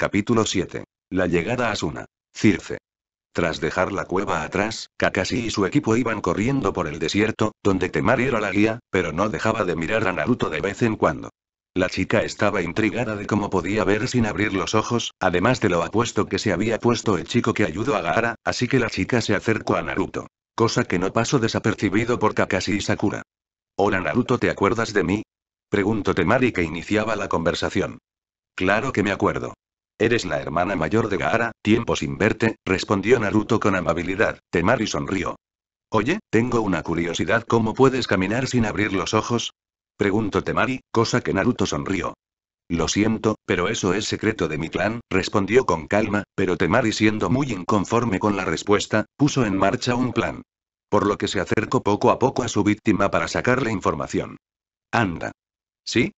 Capítulo 7. La llegada a Asuna. Circe. Tras dejar la cueva atrás, Kakashi y su equipo iban corriendo por el desierto, donde Temari era la guía, pero no dejaba de mirar a Naruto de vez en cuando. La chica estaba intrigada de cómo podía ver sin abrir los ojos, además de lo apuesto que se había puesto el chico que ayudó a Gaara, así que la chica se acercó a Naruto. Cosa que no pasó desapercibido por Kakashi y Sakura. Hola Naruto, ¿te acuerdas de mí? Preguntó Temari que iniciaba la conversación. Claro que me acuerdo. Eres la hermana mayor de Gaara, tiempo sin verte, respondió Naruto con amabilidad. Temari sonrió. Oye, tengo una curiosidad, ¿cómo puedes caminar sin abrir los ojos? Preguntó Temari, cosa que Naruto sonrió. Lo siento, pero eso es secreto de mi clan, respondió con calma, pero Temari siendo muy inconforme con la respuesta, puso en marcha un plan. Por lo que se acercó poco a poco a su víctima para sacarle información. Anda. ¿Sí?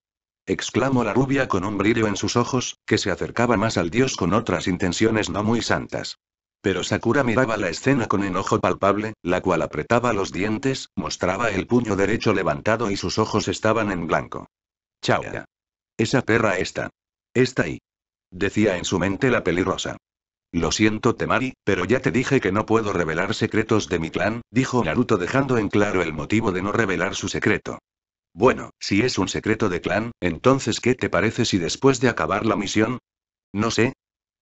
Exclamó la rubia con un brillo en sus ojos, que se acercaba más al dios con otras intenciones no muy santas. Pero Sakura miraba la escena con enojo palpable, la cual apretaba los dientes, mostraba el puño derecho levantado y sus ojos estaban en blanco. Chao. Esa perra está. Está ahí. Decía en su mente la pelirrosa. Lo siento Temari, pero ya te dije que no puedo revelar secretos de mi clan, dijo Naruto dejando en claro el motivo de no revelar su secreto. Bueno, si es un secreto de clan, entonces ¿qué te parece si después de acabar la misión? No sé.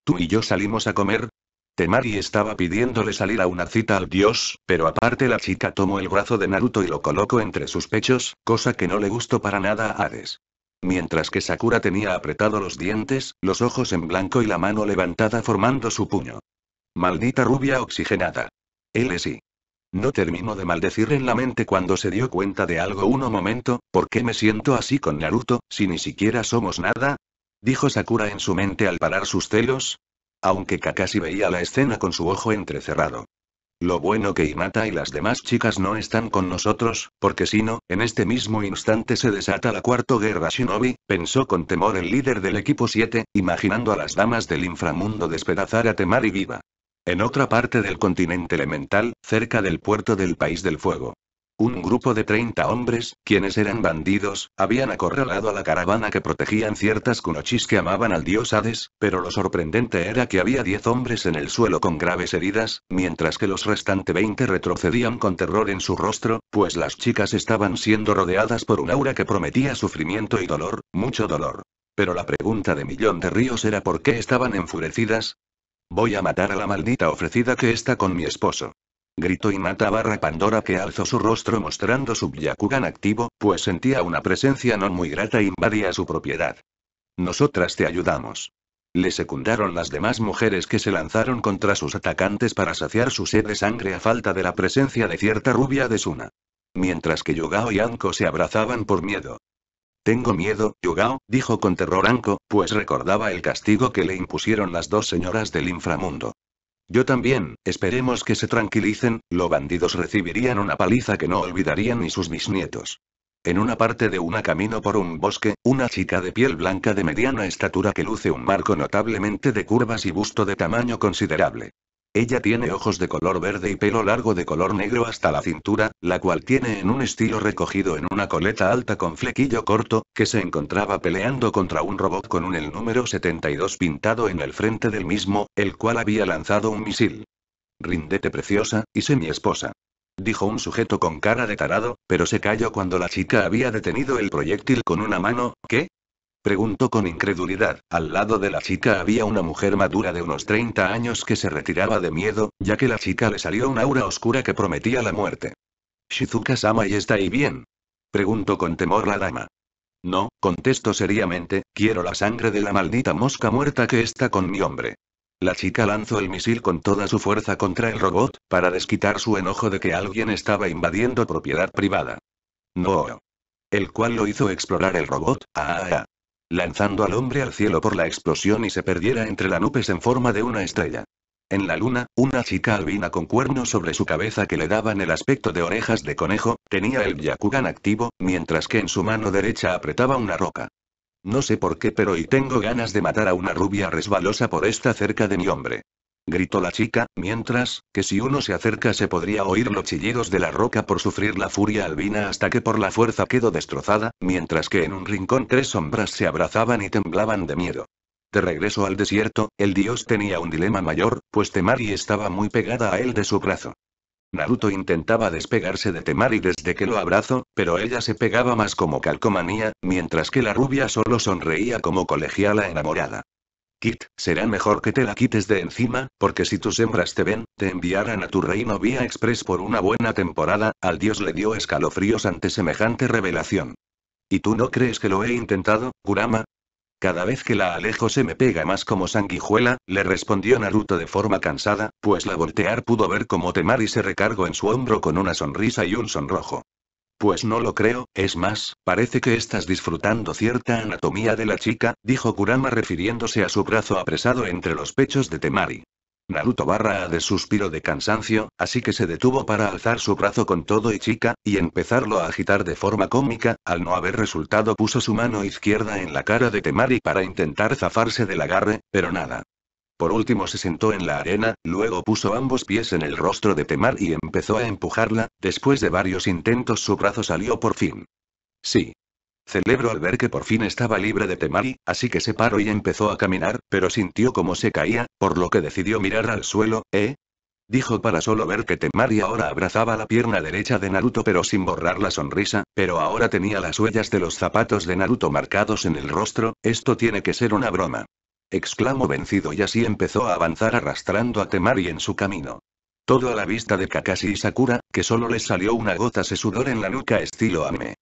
Tú y yo salimos a comer. Temari estaba pidiéndole salir a una cita al dios, pero aparte la chica tomó el brazo de Naruto y lo colocó entre sus pechos, cosa que no le gustó para nada a Hades. Mientras que Sakura tenía apretado los dientes, los ojos en blanco y la mano levantada formando su puño. Maldita rubia oxigenada. Él es sí. No terminó de maldecir en la mente cuando se dio cuenta de algo. Un momento, ¿por qué me siento así con Naruto, si ni siquiera somos nada? Dijo Sakura en su mente al parar sus celos. Aunque Kakashi veía la escena con su ojo entrecerrado. Lo bueno que Hinata y las demás chicas no están con nosotros, porque si no, en este mismo instante se desata la cuarta guerra shinobi, pensó con temor el líder del equipo 7, imaginando a las damas del inframundo despedazar a Temari viva. En otra parte del continente elemental, cerca del puerto del País del Fuego. Un grupo de 30 hombres, quienes eran bandidos, habían acorralado a la caravana que protegían ciertas kunochis que amaban al dios Hades, pero lo sorprendente era que había 10 hombres en el suelo con graves heridas, mientras que los restantes 20 retrocedían con terror en su rostro, pues las chicas estaban siendo rodeadas por un aura que prometía sufrimiento y dolor, mucho dolor. Pero la pregunta de Millón de Ríos era por qué estaban enfurecidas, Voy a matar a la maldita ofrecida que está con mi esposo. Gritó Inata barra Pandora que alzó su rostro mostrando su Byakugan activo, pues sentía una presencia no muy grata invadía su propiedad. Nosotras te ayudamos. Le secundaron las demás mujeres que se lanzaron contra sus atacantes para saciar su sed de sangre a falta de la presencia de cierta rubia de Suna. Mientras que Yugao y Anko se abrazaban por miedo. Tengo miedo, Yugao, dijo con terror Anko, pues recordaba el castigo que le impusieron las dos señoras del inframundo. Yo también, esperemos que se tranquilicen, los bandidos recibirían una paliza que no olvidarían ni sus bisnietos. En una parte de una camino por un bosque, una chica de piel blanca de mediana estatura que luce un marco notablemente de curvas y busto de tamaño considerable. Ella tiene ojos de color verde y pelo largo de color negro hasta la cintura, la cual tiene en un estilo recogido en una coleta alta con flequillo corto, que se encontraba peleando contra un robot con un el número 72 pintado en el frente del mismo, el cual había lanzado un misil. Rindete preciosa, y sé mi esposa. Dijo un sujeto con cara de tarado, pero se calló cuando la chica había detenido el proyectil con una mano, ¿qué? Preguntó con incredulidad. Al lado de la chica había una mujer madura de unos 30 años que se retiraba de miedo, ya que la chica le salió una aura oscura que prometía la muerte. Shizuka-sama y está ahí bien. Preguntó con temor la dama. No, contesto seriamente, quiero la sangre de la maldita mosca muerta que está con mi hombre. La chica lanzó el misil con toda su fuerza contra el robot, para desquitar su enojo de que alguien estaba invadiendo propiedad privada. No. El cual lo hizo explorar el robot, ah, ah, ah lanzando al hombre al cielo por la explosión y se perdiera entre las nubes en forma de una estrella. En la luna, una chica albina con cuernos sobre su cabeza que le daban el aspecto de orejas de conejo, tenía el Yakugan activo, mientras que en su mano derecha apretaba una roca. No sé por qué pero hoy tengo ganas de matar a una rubia resbalosa por esta cerca de mi hombre gritó la chica, mientras, que si uno se acerca se podría oír los chillidos de la roca por sufrir la furia albina hasta que por la fuerza quedó destrozada, mientras que en un rincón tres sombras se abrazaban y temblaban de miedo. De regreso al desierto, el dios tenía un dilema mayor, pues Temari estaba muy pegada a él de su brazo. Naruto intentaba despegarse de Temari desde que lo abrazó, pero ella se pegaba más como calcomanía, mientras que la rubia solo sonreía como colegiala enamorada. Kit, será mejor que te la quites de encima, porque si tus hembras te ven, te enviarán a tu reino vía express por una buena temporada, al dios le dio escalofríos ante semejante revelación. ¿Y tú no crees que lo he intentado, Kurama? Cada vez que la alejo se me pega más como sanguijuela, le respondió Naruto de forma cansada, pues la voltear pudo ver cómo Temari se recargó en su hombro con una sonrisa y un sonrojo. Pues no lo creo, es más, parece que estás disfrutando cierta anatomía de la chica, dijo Kurama refiriéndose a su brazo apresado entre los pechos de Temari. Naruto barra de suspiro de cansancio, así que se detuvo para alzar su brazo con todo y chica, y empezarlo a agitar de forma cómica, al no haber resultado puso su mano izquierda en la cara de Temari para intentar zafarse del agarre, pero nada. Por último se sentó en la arena, luego puso ambos pies en el rostro de Temar y empezó a empujarla, después de varios intentos su brazo salió por fin. Sí. Celebro al ver que por fin estaba libre de Temari, así que se paró y empezó a caminar, pero sintió como se caía, por lo que decidió mirar al suelo, ¿eh? Dijo para solo ver que Temari ahora abrazaba la pierna derecha de Naruto pero sin borrar la sonrisa, pero ahora tenía las huellas de los zapatos de Naruto marcados en el rostro, esto tiene que ser una broma exclamó vencido y así empezó a avanzar arrastrando a Temari en su camino. Todo a la vista de Kakashi y Sakura, que solo les salió una gota de sudor en la nuca estilo Ame.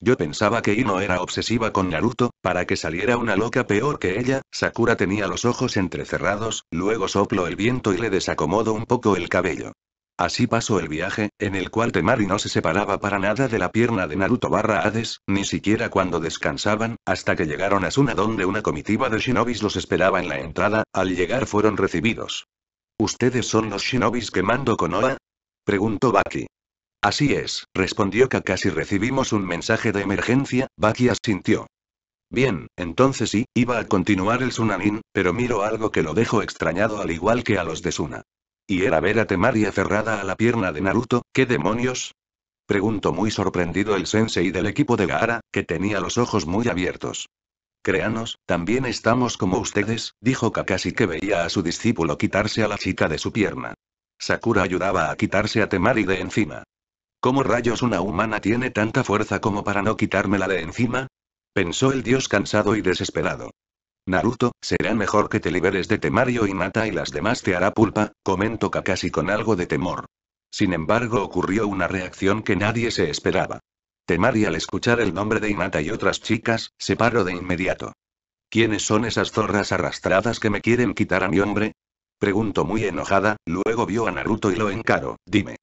Yo pensaba que Ino era obsesiva con Naruto, para que saliera una loca peor que ella, Sakura tenía los ojos entrecerrados, luego sopló el viento y le desacomodó un poco el cabello. Así pasó el viaje, en el cual Temari no se separaba para nada de la pierna de Naruto barra Hades, ni siquiera cuando descansaban, hasta que llegaron a Suna donde una comitiva de shinobis los esperaba en la entrada, al llegar fueron recibidos. ¿Ustedes son los shinobis que mando Konoha? Preguntó Baki. Así es, respondió Kakashi recibimos un mensaje de emergencia, Baki asintió. Bien, entonces sí, iba a continuar el Sunanin, pero miro algo que lo dejo extrañado al igual que a los de Suna. Y era ver a Temari aferrada a la pierna de Naruto, ¿qué demonios? Preguntó muy sorprendido el sensei del equipo de Gaara, que tenía los ojos muy abiertos. Créanos, también estamos como ustedes, dijo Kakashi que veía a su discípulo quitarse a la chica de su pierna. Sakura ayudaba a quitarse a Temari de encima. ¿Cómo rayos una humana tiene tanta fuerza como para no quitármela de encima? Pensó el dios cansado y desesperado. Naruto, será mejor que te liberes de Temario y Nata y las demás te hará pulpa, comentó Kakashi con algo de temor. Sin embargo ocurrió una reacción que nadie se esperaba. Temari al escuchar el nombre de Inata y otras chicas, se paró de inmediato. ¿Quiénes son esas zorras arrastradas que me quieren quitar a mi hombre? Preguntó muy enojada, luego vio a Naruto y lo encaró, dime.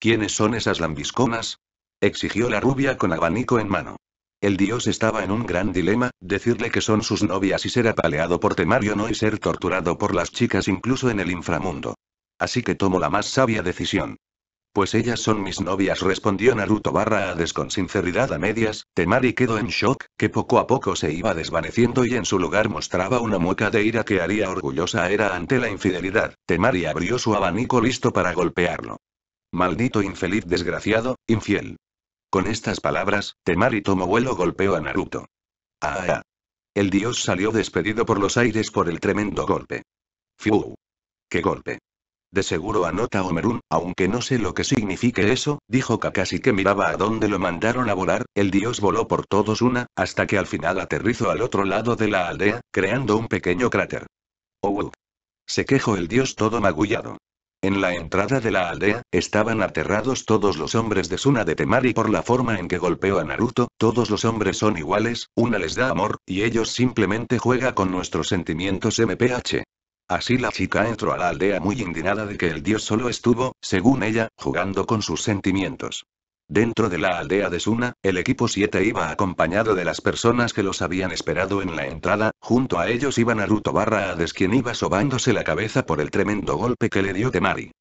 ¿Quiénes son esas lambisconas? Exigió la rubia con abanico en mano. El dios estaba en un gran dilema, decirle que son sus novias y ser apaleado por Temario no y ser torturado por las chicas incluso en el inframundo. Así que tomó la más sabia decisión. Pues ellas son mis novias, respondió Naruto barra Hades con sinceridad a medias, Temari quedó en shock, que poco a poco se iba desvaneciendo y en su lugar mostraba una mueca de ira que haría orgullosa Era ante la infidelidad. Temari abrió su abanico listo para golpearlo. Maldito infeliz desgraciado, infiel. Con estas palabras, Temari tomó vuelo golpeó a Naruto. Ah, ah. El dios salió despedido por los aires por el tremendo golpe. Fiu. ¿Qué golpe? De seguro anota Omerun, aunque no sé lo que signifique eso, dijo Kakashi que miraba a dónde lo mandaron a volar, el dios voló por todos una, hasta que al final aterrizó al otro lado de la aldea, creando un pequeño cráter. Oh, se quejó el dios todo magullado. En la entrada de la aldea, estaban aterrados todos los hombres de Suna de Temari por la forma en que golpeó a Naruto, todos los hombres son iguales, una les da amor, y ellos simplemente juega con nuestros sentimientos MPH. Así la chica entró a la aldea muy indignada de que el dios solo estuvo, según ella, jugando con sus sentimientos. Dentro de la aldea de Suna, el equipo 7 iba acompañado de las personas que los habían esperado en la entrada, junto a ellos iba Naruto barra Hades quien iba sobándose la cabeza por el tremendo golpe que le dio Temari.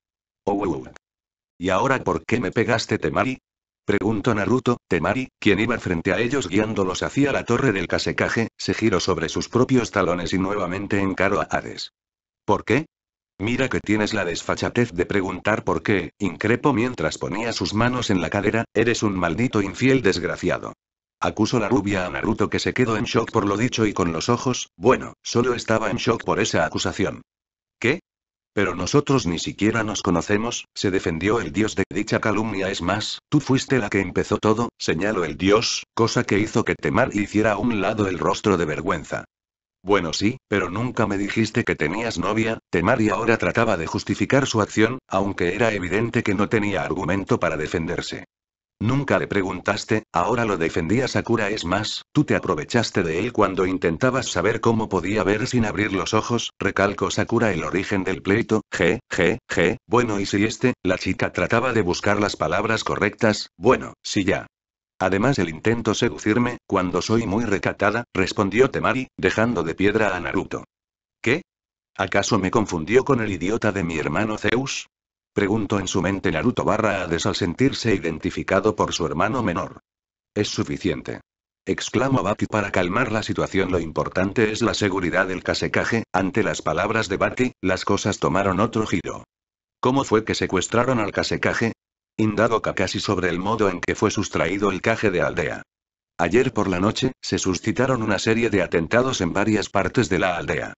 Oh, ¿Y ahora por qué me pegaste Temari? Preguntó Naruto, Temari, quien iba frente a ellos guiándolos hacia la torre del casecaje, se giró sobre sus propios talones y nuevamente encaró a Hades. ¿Por qué? Mira que tienes la desfachatez de preguntar por qué, increpo mientras ponía sus manos en la cadera, eres un maldito infiel desgraciado. Acusó la rubia a Naruto que se quedó en shock por lo dicho y con los ojos, bueno, solo estaba en shock por esa acusación. ¿Qué? Pero nosotros ni siquiera nos conocemos, se defendió el dios de dicha calumnia. Es más, tú fuiste la que empezó todo, señaló el dios, cosa que hizo que Temari hiciera a un lado el rostro de vergüenza. Bueno sí, pero nunca me dijiste que tenías novia, Temari ahora trataba de justificar su acción, aunque era evidente que no tenía argumento para defenderse. Nunca le preguntaste, ahora lo defendía Sakura es más, tú te aprovechaste de él cuando intentabas saber cómo podía ver sin abrir los ojos, recalcó Sakura el origen del pleito, G, G, G, bueno y si este, la chica trataba de buscar las palabras correctas, bueno, si ya. Además el intento seducirme, cuando soy muy recatada, respondió Temari, dejando de piedra a Naruto. ¿Qué? ¿Acaso me confundió con el idiota de mi hermano Zeus? Preguntó en su mente Naruto barra Hades al sentirse identificado por su hermano menor. Es suficiente. Exclamó Baki para calmar la situación. Lo importante es la seguridad del Kasekaje. Ante las palabras de Baki, las cosas tomaron otro giro. ¿Cómo fue que secuestraron al Kasekaje? Indagó Kakashi sobre el modo en que fue sustraído el caje de aldea. Ayer por la noche, se suscitaron una serie de atentados en varias partes de la aldea.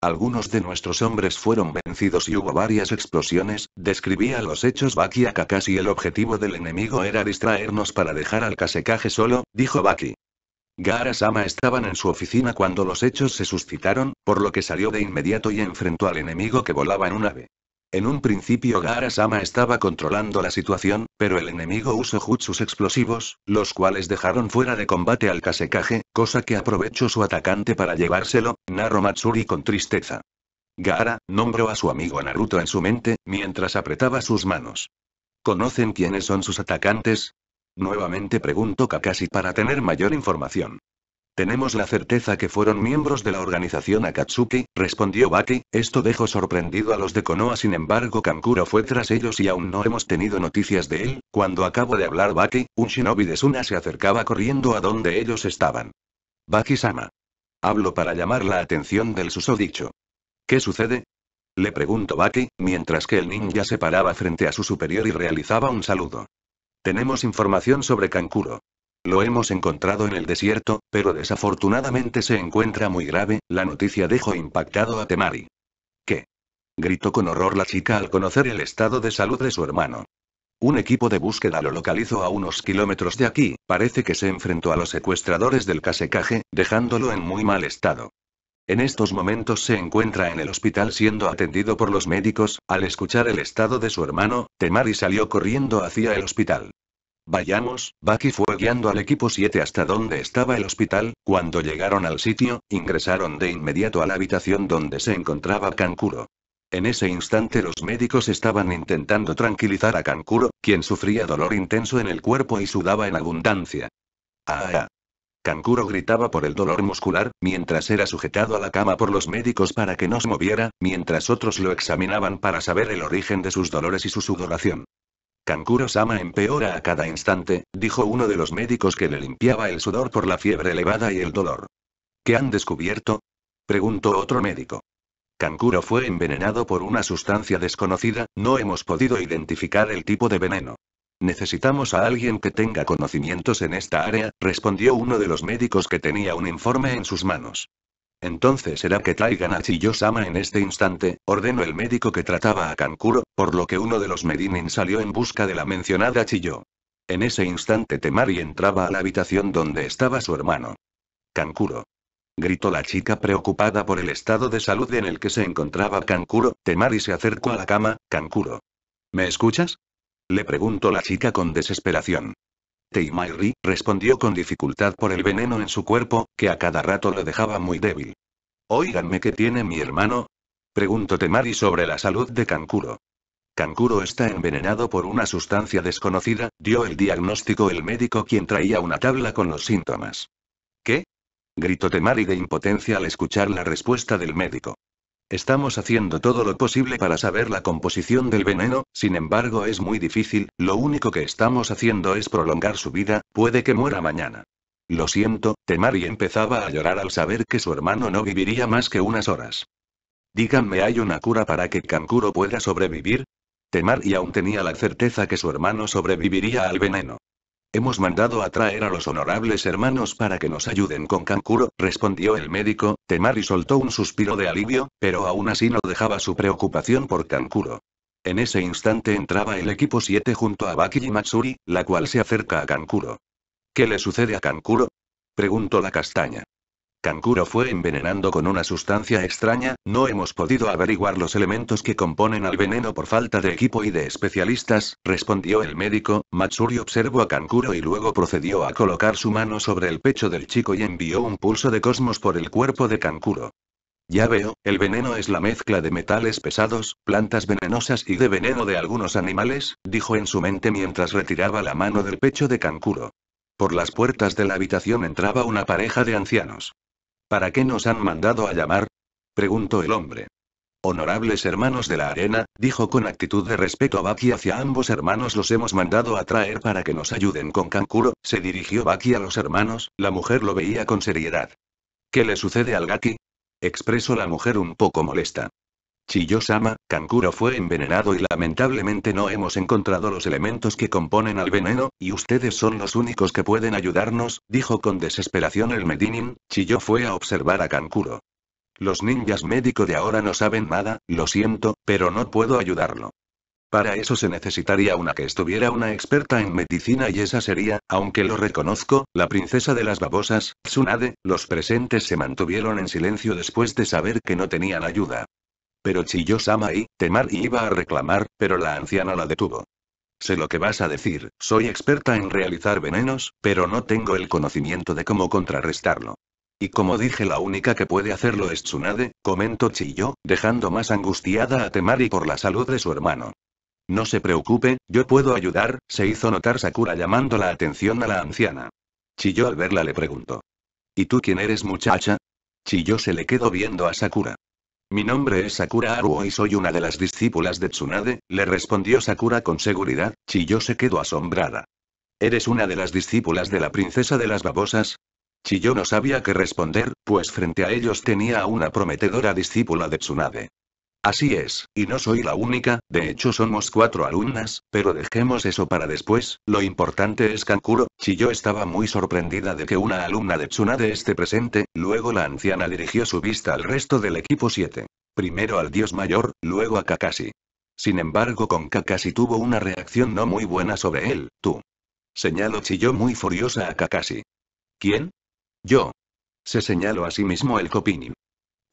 Algunos de nuestros hombres fueron vencidos y hubo varias explosiones, describía los hechos Baki a Kakashi. El objetivo del enemigo era distraernos para dejar al Kasekaje solo, dijo Baki. Gaara-sama estaban en su oficina cuando los hechos se suscitaron, por lo que salió de inmediato y enfrentó al enemigo que volaba en un ave. En un principio Gaara-sama estaba controlando la situación, pero el enemigo usó jutsus explosivos, los cuales dejaron fuera de combate al Kasekaje, cosa que aprovechó su atacante para llevárselo, narró Matsuri con tristeza. Gaara, nombró a su amigo Naruto en su mente, mientras apretaba sus manos. ¿Conocen quiénes son sus atacantes? Nuevamente preguntó Kakashi para tener mayor información. Tenemos la certeza que fueron miembros de la organización Akatsuki, respondió Baki, esto dejó sorprendido a los de Konoha sin embargo Kankuro fue tras ellos y aún no hemos tenido noticias de él, cuando acabo de hablar Baki, un shinobi de Suna se acercaba corriendo a donde ellos estaban. Baki-sama. Hablo para llamar la atención del susodicho. ¿Qué sucede? Le preguntó Baki, mientras que el ninja se paraba frente a su superior y realizaba un saludo. Tenemos información sobre Kankuro. Lo hemos encontrado en el desierto, pero desafortunadamente se encuentra muy grave, la noticia dejó impactado a Temari. ¿Qué? Gritó con horror la chica al conocer el estado de salud de su hermano. Un equipo de búsqueda lo localizó a unos kilómetros de aquí, parece que se enfrentó a los secuestradores del Kasekaje, dejándolo en muy mal estado. En estos momentos se encuentra en el hospital siendo atendido por los médicos, al escuchar el estado de su hermano, Temari salió corriendo hacia el hospital. Vayamos, Baki fue guiando al equipo 7 hasta donde estaba el hospital, cuando llegaron al sitio, ingresaron de inmediato a la habitación donde se encontraba Kankuro. En ese instante los médicos estaban intentando tranquilizar a Kankuro, quien sufría dolor intenso en el cuerpo y sudaba en abundancia. ¡Ah! ah. Kankuro gritaba por el dolor muscular, mientras era sujetado a la cama por los médicos para que no se moviera, mientras otros lo examinaban para saber el origen de sus dolores y su sudoración. Kankuro-sama empeora a cada instante, dijo uno de los médicos que le limpiaba el sudor por la fiebre elevada y el dolor. ¿Qué han descubierto? preguntó otro médico. Kankuro fue envenenado por una sustancia desconocida, no hemos podido identificar el tipo de veneno. Necesitamos a alguien que tenga conocimientos en esta área, respondió uno de los médicos que tenía un informe en sus manos. Entonces será que traigan a Chiyo-sama en este instante, ordenó el médico que trataba a Kankuro, por lo que uno de los Medinin salió en busca de la mencionada Chiyo. En ese instante Temari entraba a la habitación donde estaba su hermano. Kankuro. Gritó la chica preocupada por el estado de salud en el que se encontraba Kankuro, Temari se acercó a la cama, Kankuro. ¿Me escuchas? Le preguntó la chica con desesperación. Teimairi, respondió con dificultad por el veneno en su cuerpo, que a cada rato lo dejaba muy débil. Óiganme qué tiene mi hermano. Preguntó Temari sobre la salud de Kankuro. Kankuro está envenenado por una sustancia desconocida, dio el diagnóstico el médico quien traía una tabla con los síntomas. ¿Qué? gritó Temari de impotencia al escuchar la respuesta del médico. Estamos haciendo todo lo posible para saber la composición del veneno, sin embargo es muy difícil, lo único que estamos haciendo es prolongar su vida, puede que muera mañana. Lo siento, Temari empezaba a llorar al saber que su hermano no viviría más que unas horas. Díganme, ¿hay una cura para que Kankuro pueda sobrevivir? Temari aún tenía la certeza que su hermano sobreviviría al veneno. Hemos mandado a traer a los honorables hermanos para que nos ayuden con Kankuro, respondió el médico, Temari soltó un suspiro de alivio, pero aún así no dejaba su preocupación por Kankuro. En ese instante entraba el equipo 7 junto a Baki y Matsuri, la cual se acerca a Kankuro. ¿Qué le sucede a Kankuro? Preguntó la castaña. Kankuro fue envenenando con una sustancia extraña, no hemos podido averiguar los elementos que componen al veneno por falta de equipo y de especialistas, respondió el médico, Matsuri observó a Kankuro y luego procedió a colocar su mano sobre el pecho del chico y envió un pulso de cosmos por el cuerpo de Kankuro. Ya veo, el veneno es la mezcla de metales pesados, plantas venenosas y de veneno de algunos animales, dijo en su mente mientras retiraba la mano del pecho de Kankuro. Por las puertas de la habitación entraba una pareja de ancianos. ¿Para qué nos han mandado a llamar? preguntó el hombre. Honorables hermanos de la arena, dijo con actitud de respeto a Baki hacia ambos hermanos los hemos mandado a traer para que nos ayuden con Kankuro, se dirigió Baki a los hermanos, la mujer lo veía con seriedad. ¿Qué le sucede al Gaki? expresó la mujer un poco molesta. Chiyo-sama, Kankuro fue envenenado y lamentablemente no hemos encontrado los elementos que componen al veneno, y ustedes son los únicos que pueden ayudarnos, dijo con desesperación el Medinin, Chiyo fue a observar a Kankuro. Los ninjas médico de ahora no saben nada, lo siento, pero no puedo ayudarlo. Para eso se necesitaría una que estuviera una experta en medicina y esa sería, aunque lo reconozco, la princesa de las babosas, Tsunade, los presentes se mantuvieron en silencio después de saber que no tenían ayuda. Pero chilló Sama y, Temar y iba a reclamar, pero la anciana la detuvo. Sé lo que vas a decir, soy experta en realizar venenos, pero no tengo el conocimiento de cómo contrarrestarlo. Y como dije la única que puede hacerlo es Tsunade, comentó Chillo, dejando más angustiada a Temari por la salud de su hermano. No se preocupe, yo puedo ayudar, se hizo notar Sakura llamando la atención a la anciana. Chillo al verla le preguntó. ¿Y tú quién eres muchacha? Chillo se le quedó viendo a Sakura. Mi nombre es Sakura Haruo y soy una de las discípulas de Tsunade, le respondió Sakura con seguridad, Chiyo se quedó asombrada. ¿Eres una de las discípulas de la princesa de las babosas? Chiyo no sabía qué responder, pues frente a ellos tenía a una prometedora discípula de Tsunade. Así es, y no soy la única, de hecho somos cuatro alumnas, pero dejemos eso para después, lo importante es Kankuro, Chiyo estaba muy sorprendida de que una alumna de Tsunade esté presente, luego la anciana dirigió su vista al resto del equipo 7. Primero al dios mayor, luego a Kakashi. Sin embargo con Kakashi tuvo una reacción no muy buena sobre él, tú. Señaló Chiyo muy furiosa a Kakashi. ¿Quién? Yo. Se señaló a sí mismo el Copinin.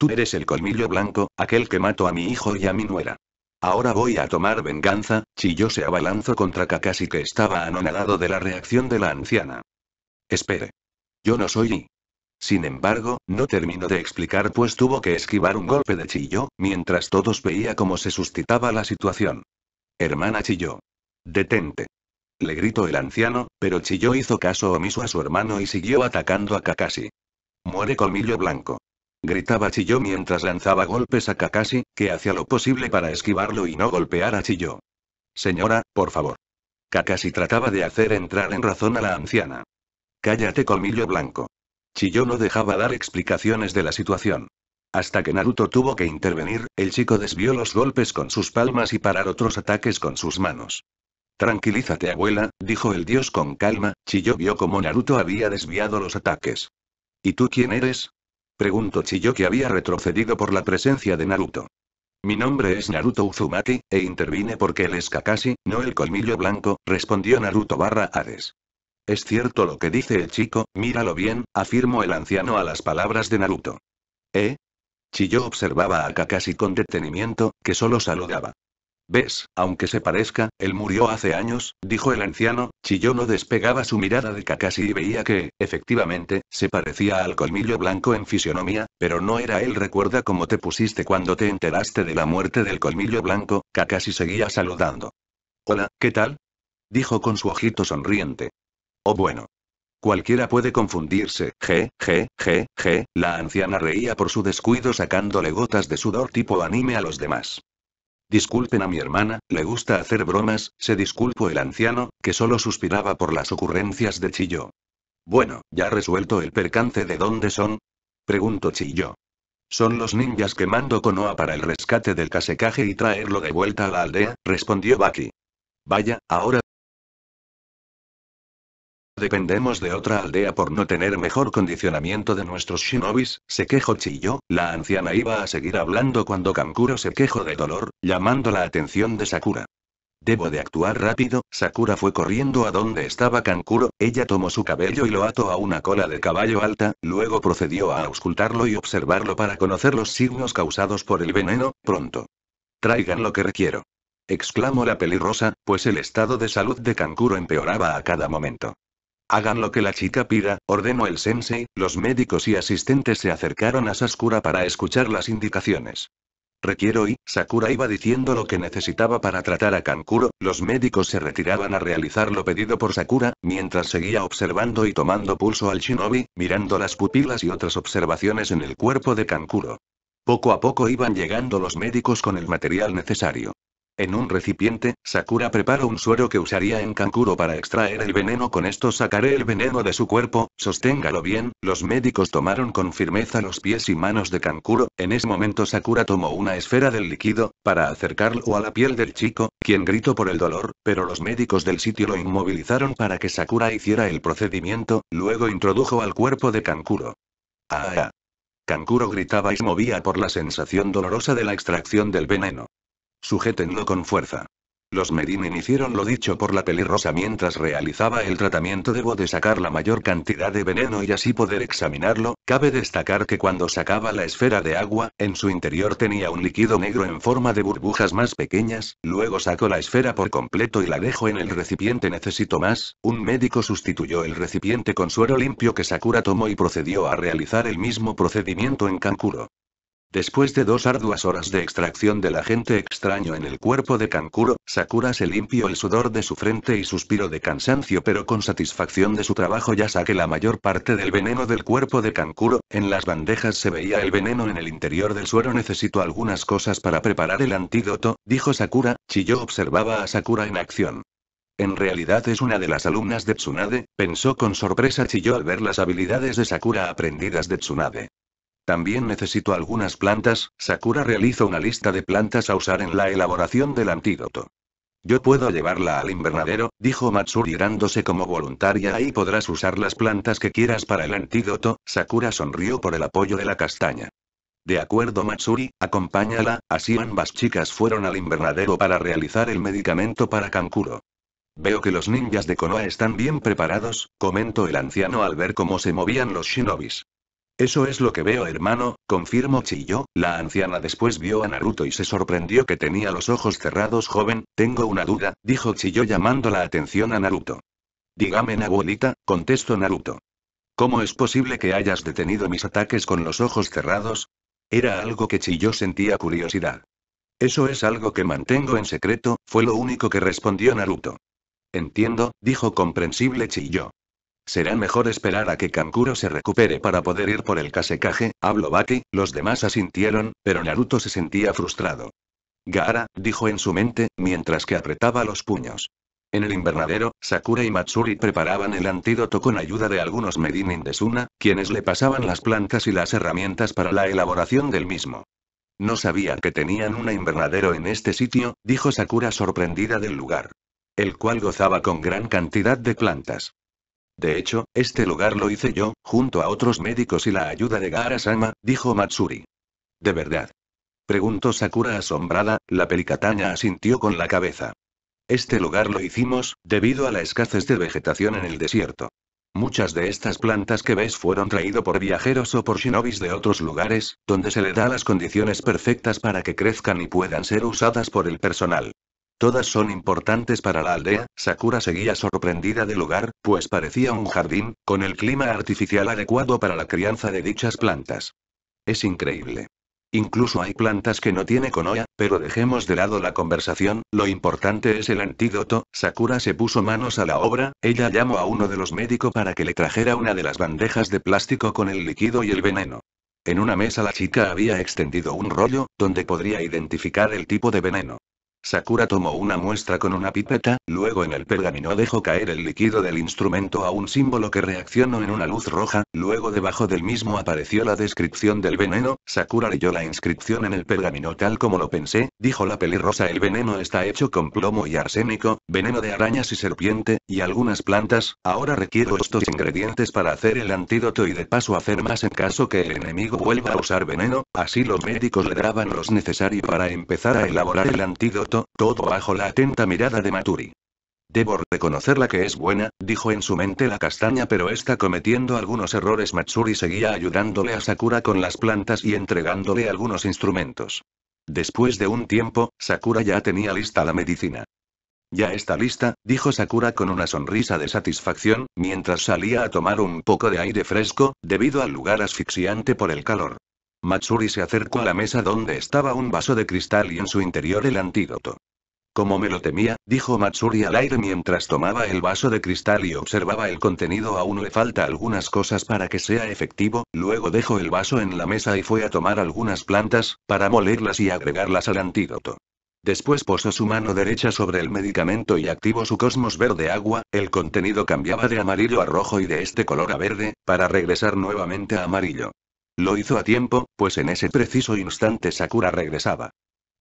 Tú eres el colmillo blanco, aquel que mató a mi hijo y a mi nuera. Ahora voy a tomar venganza, chilló se abalanzó contra Kakashi que estaba anonadado de la reacción de la anciana. Espere. Yo no soy I. Sin embargo, no terminó de explicar pues tuvo que esquivar un golpe de Chillo, mientras todos veía cómo se suscitaba la situación. Hermana Chillo. Detente. Le gritó el anciano, pero Chillo hizo caso omiso a su hermano y siguió atacando a Kakashi. Muere colmillo blanco. Gritaba Chillo mientras lanzaba golpes a Kakashi, que hacía lo posible para esquivarlo y no golpear a Chillo. Señora, por favor. Kakashi trataba de hacer entrar en razón a la anciana. Cállate colmillo blanco. Chillo no dejaba dar explicaciones de la situación. Hasta que Naruto tuvo que intervenir, el chico desvió los golpes con sus palmas y parar otros ataques con sus manos. Tranquilízate abuela, dijo el dios con calma, Chillo vio como Naruto había desviado los ataques. ¿Y tú quién eres? Preguntó Chiyo que había retrocedido por la presencia de Naruto. Mi nombre es Naruto Uzumaki, e intervine porque él es Kakashi, no el colmillo blanco, respondió Naruto barra Hades. Es cierto lo que dice el chico, míralo bien, afirmó el anciano a las palabras de Naruto. ¿Eh? Chiyo observaba a Kakashi con detenimiento, que solo saludaba. ¿Ves? Aunque se parezca, él murió hace años, dijo el anciano, Chiyo no despegaba su mirada de Kakashi y veía que, efectivamente, se parecía al colmillo blanco en fisionomía, pero no era él. Recuerda cómo te pusiste cuando te enteraste de la muerte del colmillo blanco, Kakashi seguía saludando. Hola, ¿qué tal? dijo con su ojito sonriente. Oh bueno. Cualquiera puede confundirse, je, je, je, je, la anciana reía por su descuido sacándole gotas de sudor tipo anime a los demás. Disculpen a mi hermana, le gusta hacer bromas, se disculpó el anciano, que solo suspiraba por las ocurrencias de Chillo. Bueno, ¿ya resuelto el percance de dónde son? Preguntó Chillo. Son los ninjas que mando Konoha para el rescate del Kasekaje y traerlo de vuelta a la aldea, respondió Baki. Vaya, ahora Dependemos de otra aldea por no tener mejor condicionamiento de nuestros shinobis, se quejó Chillo, la anciana iba a seguir hablando cuando Kankuro se quejó de dolor, llamando la atención de Sakura. Debo de actuar rápido, Sakura fue corriendo a donde estaba Kankuro, ella tomó su cabello y lo ató a una cola de caballo alta, luego procedió a auscultarlo y observarlo para conocer los signos causados por el veneno, pronto. Traigan lo que requiero. Exclamó la pelirrosa, pues el estado de salud de Kankuro empeoraba a cada momento. Hagan lo que la chica pida, ordenó el sensei, los médicos y asistentes se acercaron a Sakura para escuchar las indicaciones. Requiero y, Sakura iba diciendo lo que necesitaba para tratar a Kankuro, los médicos se retiraban a realizar lo pedido por Sakura, mientras seguía observando y tomando pulso al shinobi, mirando las pupilas y otras observaciones en el cuerpo de Kankuro. Poco a poco iban llegando los médicos con el material necesario. En un recipiente, Sakura prepara un suero que usaría en Kankuro para extraer el veneno. Con esto sacaré el veneno de su cuerpo, sosténgalo bien. Los médicos tomaron con firmeza los pies y manos de Kankuro. En ese momento Sakura tomó una esfera del líquido, para acercarlo a la piel del chico, quien gritó por el dolor, pero los médicos del sitio lo inmovilizaron para que Sakura hiciera el procedimiento, luego introdujo al cuerpo de Kankuro. ¡Ah! ah. Kankuro gritaba y se movía por la sensación dolorosa de la extracción del veneno. Sujétenlo con fuerza. Los Medinin hicieron lo dicho por la pelirrosa mientras realizaba el tratamiento. Debo de sacar la mayor cantidad de veneno y así poder examinarlo. Cabe destacar que cuando sacaba la esfera de agua, en su interior tenía un líquido negro en forma de burbujas más pequeñas. Luego saco la esfera por completo y la dejo en el recipiente. Necesito más. Un médico sustituyó el recipiente con suero limpio que Sakura tomó y procedió a realizar el mismo procedimiento en Kankuro. Después de dos arduas horas de extracción del agente extraño en el cuerpo de Kankuro, Sakura se limpió el sudor de su frente y suspiró de cansancio pero con satisfacción de su trabajo ya saqué la mayor parte del veneno del cuerpo de Kankuro, en las bandejas se veía el veneno en el interior del suero necesito algunas cosas para preparar el antídoto, dijo Sakura, Chiyo observaba a Sakura en acción. En realidad es una de las alumnas de Tsunade, pensó con sorpresa Chiyo al ver las habilidades de Sakura aprendidas de Tsunade. También necesito algunas plantas, Sakura realiza una lista de plantas a usar en la elaboración del antídoto. Yo puedo llevarla al invernadero, dijo Matsuri girándose como voluntaria. Ahí podrás usar las plantas que quieras para el antídoto. Sakura sonrió por el apoyo de la castaña. De acuerdo Matsuri, acompáñala, así ambas chicas fueron al invernadero para realizar el medicamento para Kankuro. Veo que los ninjas de Konoha están bien preparados, comentó el anciano al ver cómo se movían los shinobis. Eso es lo que veo, hermano, confirmó Chiyo. La anciana después vio a Naruto y se sorprendió que tenía los ojos cerrados. Joven, tengo una duda, dijo Chiyo llamando la atención a Naruto. Dígame, abuelita, contestó Naruto. ¿Cómo es posible que hayas detenido mis ataques con los ojos cerrados? Era algo que Chiyo sentía curiosidad. Eso es algo que mantengo en secreto, fue lo único que respondió Naruto. Entiendo, dijo comprensible Chiyo. Será mejor esperar a que Kankuro se recupere para poder ir por el Kasekaje, habló Baki, los demás asintieron, pero Naruto se sentía frustrado. Gaara, dijo en su mente, mientras que apretaba los puños. En el invernadero, Sakura y Matsuri preparaban el antídoto con ayuda de algunos Medinin de Suna, quienes le pasaban las plantas y las herramientas para la elaboración del mismo. No sabía que tenían un invernadero en este sitio, dijo Sakura sorprendida del lugar. El cual gozaba con gran cantidad de plantas. De hecho, este lugar lo hice yo, junto a otros médicos y la ayuda de Gaara-sama, dijo Matsuri. ¿De verdad? Preguntó Sakura asombrada, la pelicataña asintió con la cabeza. Este lugar lo hicimos, debido a la escasez de vegetación en el desierto. Muchas de estas plantas que ves fueron traído por viajeros o por shinobis de otros lugares, donde se le da las condiciones perfectas para que crezcan y puedan ser usadas por el personal. Todas son importantes para la aldea, Sakura seguía sorprendida del lugar, pues parecía un jardín, con el clima artificial adecuado para la crianza de dichas plantas. Es increíble. Incluso hay plantas que no tiene Konoha, pero dejemos de lado la conversación, lo importante es el antídoto, Sakura se puso manos a la obra, ella llamó a uno de los médicos para que le trajera una de las bandejas de plástico con el líquido y el veneno. En una mesa la chica había extendido un rollo, donde podría identificar el tipo de veneno. Sakura tomó una muestra con una pipeta, luego en el pergamino dejó caer el líquido del instrumento a un símbolo que reaccionó en una luz roja, luego debajo del mismo apareció la descripción del veneno, Sakura leyó la inscripción en el pergamino tal como lo pensé, dijo la pelirrosa el veneno está hecho con plomo y arsénico, veneno de arañas y serpiente, y algunas plantas, ahora requiero estos ingredientes para hacer el antídoto y de paso hacer más en caso que el enemigo vuelva a usar veneno, así los médicos le daban los necesario para empezar a elaborar el antídoto todo bajo la atenta mirada de Maturi. Debo reconocerla que es buena, dijo en su mente la castaña, pero está cometiendo algunos errores. Matsuri seguía ayudándole a Sakura con las plantas y entregándole algunos instrumentos. Después de un tiempo, Sakura ya tenía lista la medicina. Ya está lista, dijo Sakura con una sonrisa de satisfacción, mientras salía a tomar un poco de aire fresco, debido al lugar asfixiante por el calor. Matsuri se acercó a la mesa donde estaba un vaso de cristal y en su interior el antídoto. Como me lo temía, dijo Matsuri al aire mientras tomaba el vaso de cristal y observaba el contenido. Aún le falta algunas cosas para que sea efectivo, luego dejó el vaso en la mesa y fue a tomar algunas plantas, para molerlas y agregarlas al antídoto. Después posó su mano derecha sobre el medicamento y activó su cosmos verde agua, el contenido cambiaba de amarillo a rojo y de este color a verde, para regresar nuevamente a amarillo. Lo hizo a tiempo, pues en ese preciso instante Sakura regresaba.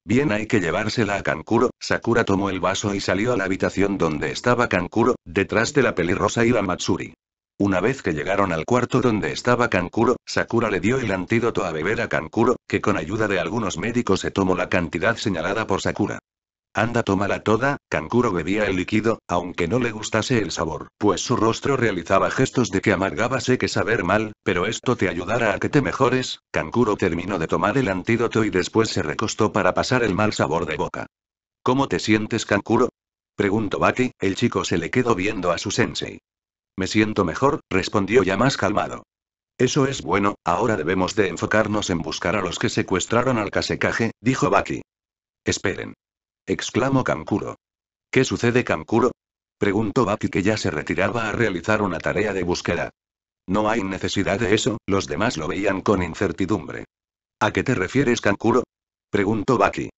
Bien hay que llevársela a Kankuro, Sakura tomó el vaso y salió a la habitación donde estaba Kankuro, detrás de la pelirrosa y la Matsuri. Una vez que llegaron al cuarto donde estaba Kankuro, Sakura le dio el antídoto a beber a Kankuro, que con ayuda de algunos médicos se tomó la cantidad señalada por Sakura. Anda, tómala toda, Kankuro bebía el líquido, aunque no le gustase el sabor, pues su rostro realizaba gestos de que amargaba sé que saber mal, pero esto te ayudará a que te mejores. Kankuro terminó de tomar el antídoto y después se recostó para pasar el mal sabor de boca. ¿Cómo te sientes, Kankuro? preguntó Baki, el chico se le quedó viendo a su sensei. Me siento mejor, respondió ya más calmado. Eso es bueno, ahora debemos de enfocarnos en buscar a los que secuestraron al Kasekaje, dijo Baki. Esperen exclamó Kankuro. ¿Qué sucede, Kankuro? Preguntó Baki que ya se retiraba a realizar una tarea de búsqueda. No hay necesidad de eso, los demás lo veían con incertidumbre. ¿A qué te refieres, Kankuro? Preguntó Baki.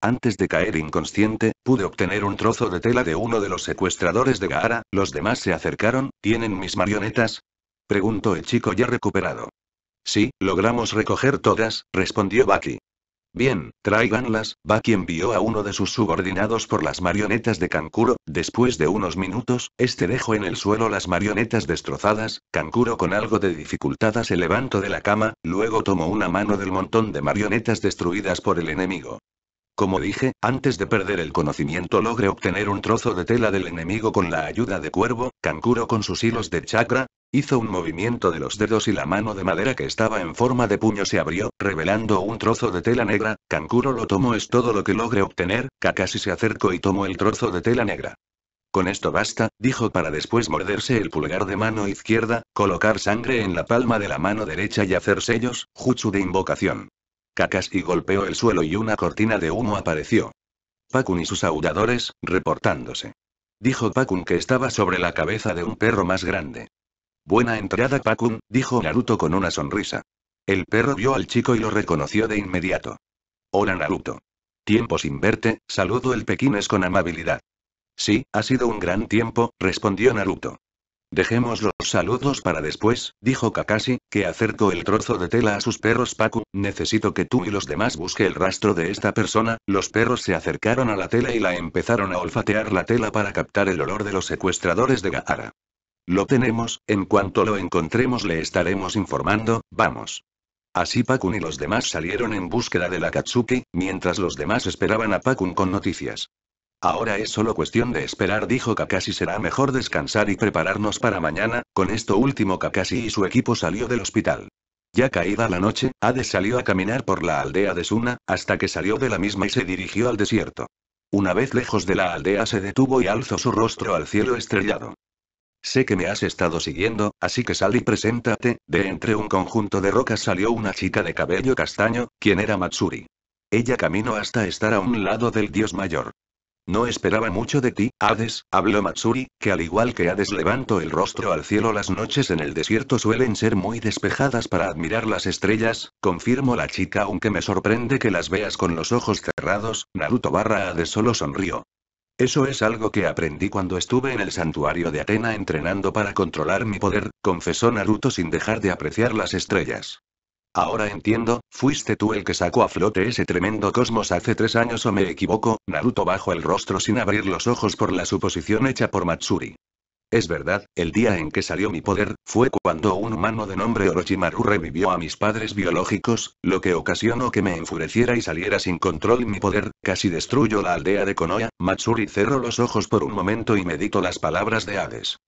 Antes de caer inconsciente, pude obtener un trozo de tela de uno de los secuestradores de Gaara, los demás se acercaron, ¿tienen mis marionetas? Preguntó el chico ya recuperado. Sí, logramos recoger todas, respondió Baki. Bien, tráiganlas, Baki envió a uno de sus subordinados por las marionetas de Kankuro, después de unos minutos, este dejó en el suelo las marionetas destrozadas, Kankuro con algo de dificultad se levantó de la cama, luego tomó una mano del montón de marionetas destruidas por el enemigo. Como dije, antes de perder el conocimiento logré obtener un trozo de tela del enemigo con la ayuda de Cuervo, Kankuro con sus hilos de chakra, Hizo un movimiento de los dedos y la mano de madera que estaba en forma de puño se abrió, revelando un trozo de tela negra. Kankuro lo tomó, es todo lo que logré obtener. Kakashi se acercó y tomó el trozo de tela negra. Con esto basta, dijo para después morderse el pulgar de mano izquierda, colocar sangre en la palma de la mano derecha y hacer sellos, jutsu de invocación. Kakashi golpeó el suelo y una cortina de humo apareció. Pakun y sus aulladores, reportándose. Dijo Pakun que estaba sobre la cabeza de un perro más grande. Buena entrada Pakun, dijo Naruto con una sonrisa. El perro vio al chico y lo reconoció de inmediato. Hola Naruto. Tiempo sin verte, saludo el pequines con amabilidad. Sí, ha sido un gran tiempo, respondió Naruto. Dejemos los saludos para después, dijo Kakashi, que acercó el trozo de tela a sus perros Paku, necesito que tú y los demás busque el rastro de esta persona, los perros se acercaron a la tela y la empezaron a olfatear la tela para captar el olor de los secuestradores de Gaara. Lo tenemos, en cuanto lo encontremos le estaremos informando, vamos. Así Pakun y los demás salieron en búsqueda de la Katsuki, mientras los demás esperaban a Pakun con noticias. Ahora es solo cuestión de esperar, dijo Kakashi. Será mejor descansar y prepararnos para mañana. Con esto último, Kakashi y su equipo salió del hospital. Ya caída la noche, Hades salió a caminar por la aldea de Suna, hasta que salió de la misma y se dirigió al desierto. Una vez lejos de la aldea se detuvo y alzó su rostro al cielo estrellado. Sé que me has estado siguiendo, así que sal y preséntate. De entre un conjunto de rocas salió una chica de cabello castaño, quien era Matsuri. Ella caminó hasta estar a un lado del dios mayor. No esperaba mucho de ti, Hades, habló Matsuri, que al igual que Hades levantó el rostro al cielo las noches en el desierto suelen ser muy despejadas para admirar las estrellas, confirmó la chica aunque me sorprende que las veas con los ojos cerrados, Naruto barra Hades solo sonrió. Eso es algo que aprendí cuando estuve en el santuario de Atena entrenando para controlar mi poder, confesó Naruto sin dejar de apreciar las estrellas. Ahora entiendo, fuiste tú el que sacó a flote ese tremendo cosmos hace tres años o me equivoco, Naruto bajó el rostro sin abrir los ojos por la suposición hecha por Matsuri. Es verdad, el día en que salió mi poder, fue cuando un humano de nombre Orochimaru revivió a mis padres biológicos, lo que ocasionó que me enfureciera y saliera sin control mi poder, casi destruyó la aldea de Konoha, Matsuri cerró los ojos por un momento y meditó las palabras de Hades.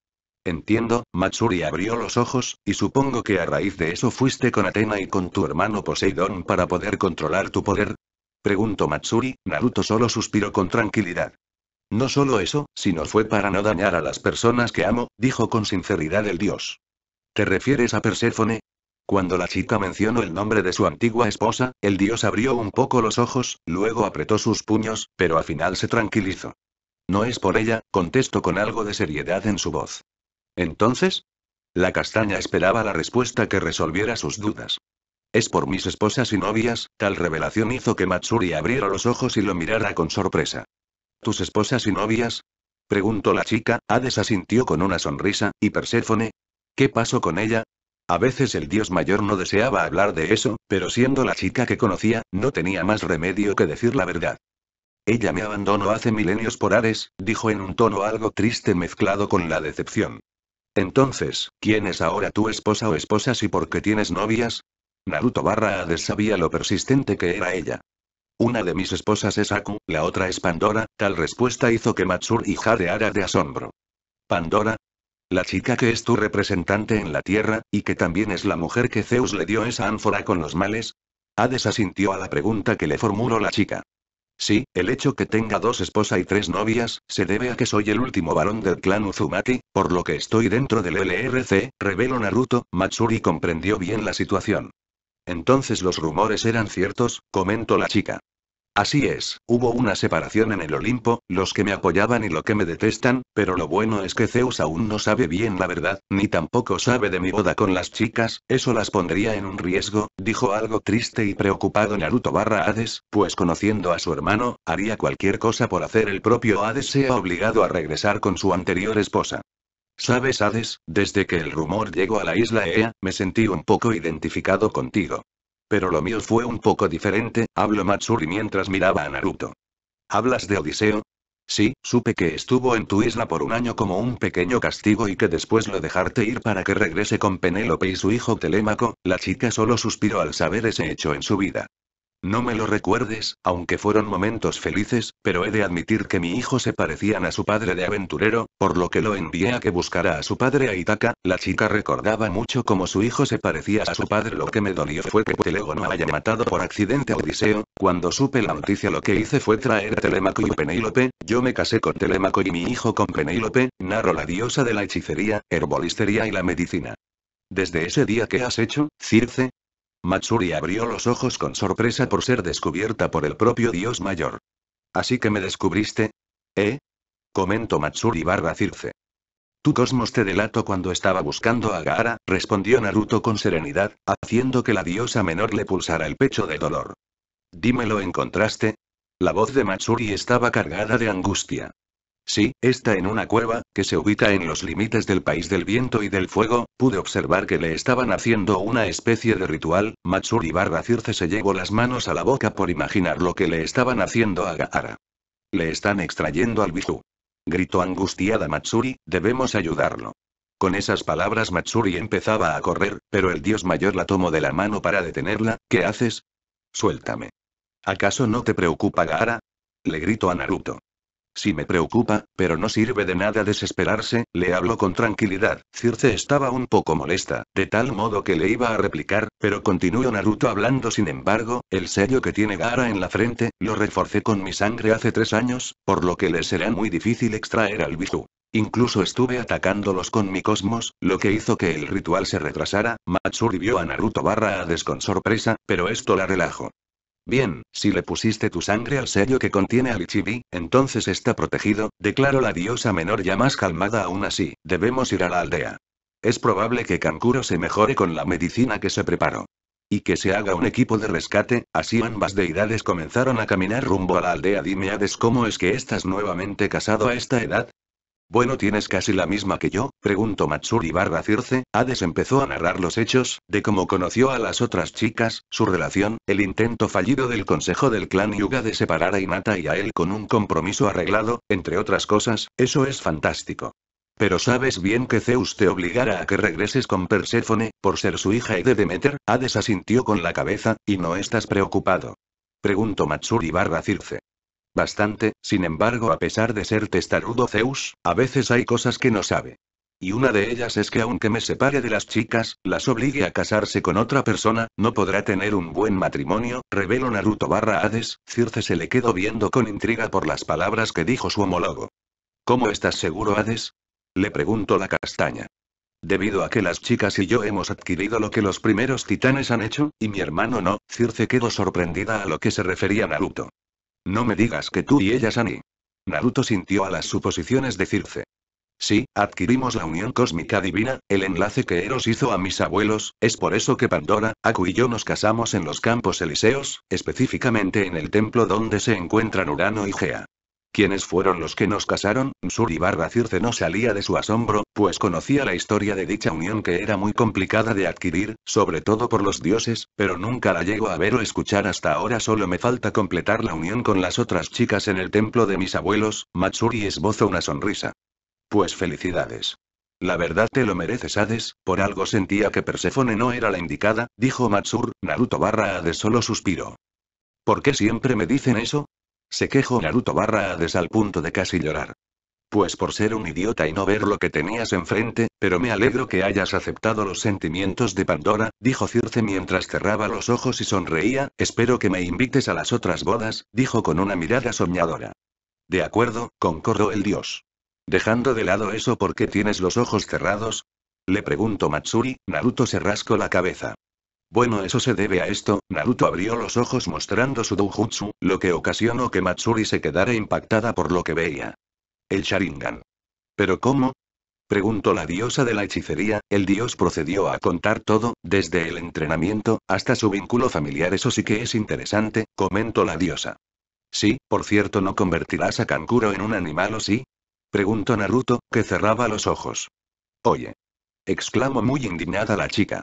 Entiendo, Matsuri abrió los ojos, y supongo que a raíz de eso fuiste con Atena y con tu hermano Poseidón para poder controlar tu poder. Preguntó Matsuri, Naruto solo suspiró con tranquilidad. No solo eso, sino fue para no dañar a las personas que amo, dijo con sinceridad el dios. ¿Te refieres a Perséfone? Cuando la chica mencionó el nombre de su antigua esposa, el dios abrió un poco los ojos, luego apretó sus puños, pero al final se tranquilizó. No es por ella, contestó con algo de seriedad en su voz. Entonces, la castaña esperaba la respuesta que resolviera sus dudas. Es por mis esposas y novias, tal revelación hizo que Matsuri abriera los ojos y lo mirara con sorpresa. ¿Tus esposas y novias? Preguntó la chica, Hades asintió con una sonrisa, ¿y Perséfone? ¿Qué pasó con ella? A veces el dios mayor no deseaba hablar de eso, pero siendo la chica que conocía, no tenía más remedio que decir la verdad. Ella me abandonó hace milenios por Ares, dijo en un tono algo triste mezclado con la decepción. Entonces, ¿quién es ahora tu esposa o esposas y por qué tienes novias? Naruto barra Hades sabía lo persistente que era ella. Una de mis esposas es Aku, la otra es Pandora, tal respuesta hizo que Matsuri jadeara de asombro. ¿Pandora? La chica que es tu representante en la Tierra, y que también es la mujer que Zeus le dio esa ánfora con los males. Hades asintió a la pregunta que le formuló la chica. Sí, el hecho que tenga dos esposas y tres novias, se debe a que soy el último varón del clan Uzumaki, por lo que estoy dentro del LRC, reveló Naruto, Matsuri comprendió bien la situación. Entonces los rumores eran ciertos, comentó la chica. Así es, hubo una separación en el Olimpo, los que me apoyaban y los que me detestan, pero lo bueno es que Zeus aún no sabe bien la verdad, ni tampoco sabe de mi boda con las chicas, eso las pondría en un riesgo, dijo algo triste y preocupado Naruto barra Hades, pues conociendo a su hermano, haría cualquier cosa por hacer el propio Hades sea obligado a regresar con su anterior esposa. Sabes Hades, desde que el rumor llegó a la isla Ea, me sentí un poco identificado contigo. Pero lo mío fue un poco diferente, habló Matsuri mientras miraba a Naruto. ¿Hablas de Odiseo? Sí, supe que estuvo en tu isla por un año como un pequeño castigo y que después lo dejaste ir para que regrese con Penélope y su hijo Telémaco, la chica solo suspiró al saber ese hecho en su vida. No me lo recuerdes, aunque fueron momentos felices, pero he de admitir que mi hijo se parecían a su padre de aventurero, por lo que lo envié a que buscara a su padre a Itaca. La chica recordaba mucho cómo su hijo se parecía a su padre. Lo que me dolió fue que Telego no haya matado por accidente a Odiseo. Cuando supe la noticia, lo que hice fue traer a Telémaco y Penélope. Yo me casé con Telémaco y mi hijo con Penélope, narró la diosa de la hechicería, herbolistería y la medicina. Desde ese día, ¿qué has hecho, Circe? Matsuri abrió los ojos con sorpresa por ser descubierta por el propio dios mayor. ¿Así que me descubriste? ¿Eh? Comentó Matsuri barra Circe. Tu cosmos te delato cuando estaba buscando a Gaara, respondió Naruto con serenidad, haciendo que la diosa menor le pulsara el pecho de dolor. Dime lo encontraste. La voz de Matsuri estaba cargada de angustia. Sí, está en una cueva, que se ubica en los límites del país del viento y del fuego, pude observar que le estaban haciendo una especie de ritual, Matsuri barra Circe se llevó las manos a la boca por imaginar lo que le estaban haciendo a Gaara. Le están extrayendo al Biju. Gritó angustiada Matsuri, debemos ayudarlo. Con esas palabras Matsuri empezaba a correr, pero el dios mayor la tomó de la mano para detenerla, ¿qué haces? Suéltame. ¿Acaso no te preocupa Gaara? Le gritó a Naruto. Sí me preocupa, pero no sirve de nada desesperarse, le habló con tranquilidad. Circe estaba un poco molesta, de tal modo que le iba a replicar, pero continuó Naruto hablando sin embargo, el sello que tiene Gara en la frente, lo reforcé con mi sangre hace tres años, por lo que le será muy difícil extraer al Biju. Incluso estuve atacándolos con mi cosmos, lo que hizo que el ritual se retrasara. Matsuri vio a Naruto barra Hades con sorpresa, pero esto la relajó. Bien, si le pusiste tu sangre al sello que contiene al Ichibi, entonces está protegido, declaró la diosa menor ya más calmada aún así, debemos ir a la aldea. Es probable que Kankuro se mejore con la medicina que se preparó. Y que se haga un equipo de rescate, así ambas deidades comenzaron a caminar rumbo a la aldea. Dime Hades cómo es que estás nuevamente casado a esta edad. Bueno, tienes casi la misma que yo, preguntó Matsuri barra Circe. Hades empezó a narrar los hechos, de cómo conoció a las otras chicas, su relación, el intento fallido del consejo del clan Yuga de separar a Hinata y a él con un compromiso arreglado, entre otras cosas, eso es fantástico. Pero sabes bien que Zeus te obligara a que regreses con Perséfone, por ser su hija y de Demeter, Hades asintió con la cabeza, y no estás preocupado. Preguntó Matsuri barra Circe. Bastante, sin embargo, a pesar de ser testarudo Zeus, a veces hay cosas que no sabe. Y una de ellas es que aunque me separe de las chicas, las obligue a casarse con otra persona, no podrá tener un buen matrimonio, reveló Naruto barra Hades, Circe se le quedó viendo con intriga por las palabras que dijo su homólogo. ¿Cómo estás seguro Hades? Le preguntó la castaña. Debido a que las chicas y yo hemos adquirido lo que los primeros titanes han hecho, y mi hermano no, Circe quedó sorprendida a lo que se refería Naruto. No me digas que tú y ella Sani. Naruto sintió a las suposiciones de Circe. Sí, adquirimos la unión cósmica divina, el enlace que Eros hizo a mis abuelos, es por eso que Pandora, Aku y yo nos casamos en los campos elíseos, específicamente en el templo donde se encuentran Urano y Gea. ¿Quiénes fueron los que nos casaron? Suri barra Circe no salía de su asombro, pues conocía la historia de dicha unión que era muy complicada de adquirir, sobre todo por los dioses, pero nunca la llego a ver o escuchar hasta ahora solo me falta completar la unión con las otras chicas en el templo de mis abuelos, Matsuri esbozó una sonrisa. Pues felicidades. La verdad te lo mereces Hades, por algo sentía que Perséfone no era la indicada, dijo Matsur, Naruto barra Hades solo suspiró. ¿Por qué siempre me dicen eso? Se quejó Naruto barra Hades al punto de casi llorar. Pues por ser un idiota y no ver lo que tenías enfrente, pero me alegro que hayas aceptado los sentimientos de Pandora, dijo Circe mientras cerraba los ojos y sonreía, espero que me invites a las otras bodas, dijo con una mirada soñadora. De acuerdo, concordó el dios. Dejando de lado eso ¿por qué tienes los ojos cerrados? Le preguntó Matsuri, Naruto se rascó la cabeza. Bueno, eso se debe a esto, Naruto abrió los ojos mostrando su doujutsu, lo que ocasionó que Matsuri se quedara impactada por lo que veía. El Sharingan. ¿Pero cómo? Preguntó la diosa de la hechicería, el dios procedió a contar todo, desde el entrenamiento, hasta su vínculo familiar. Eso sí que es interesante, comentó la diosa. Sí, por cierto, ¿no convertirás a Kankuro en un animal o sí? Preguntó Naruto, que cerraba los ojos. Oye. exclamó muy indignada la chica.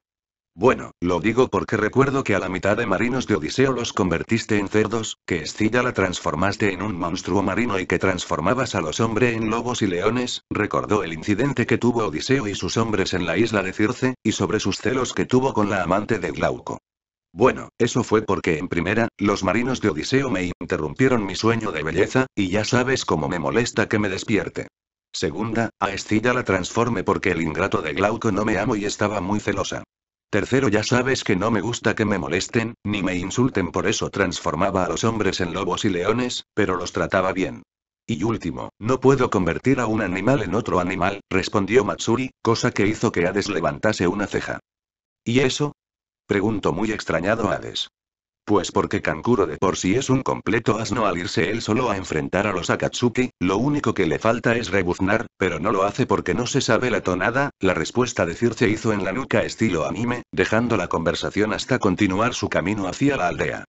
Bueno, lo digo porque recuerdo que a la mitad de marinos de Odiseo los convertiste en cerdos, que Escilla la transformaste en un monstruo marino y que transformabas a los hombres en lobos y leones, recordó el incidente que tuvo Odiseo y sus hombres en la isla de Circe, y sobre sus celos que tuvo con la amante de Glauco. Bueno, eso fue porque en primera, los marinos de Odiseo me interrumpieron mi sueño de belleza, y ya sabes cómo me molesta que me despierte. Segunda, a Escilla la transforme porque el ingrato de Glauco no me amo y estaba muy celosa. Tercero, ya sabes que no me gusta que me molesten, ni me insulten, por eso transformaba a los hombres en lobos y leones, pero los trataba bien. Y último, no puedo convertir a un animal en otro animal, respondió Matsuri, cosa que hizo que Hades levantase una ceja. ¿Y eso? preguntó muy extrañado Hades. Pues porque Kankuro de por sí es un completo asno al irse él solo a enfrentar a los Akatsuki, lo único que le falta es rebuznar, pero no lo hace porque no se sabe la tonada, la respuesta de Circe hizo en la nuca estilo anime, dejando la conversación hasta continuar su camino hacia la aldea.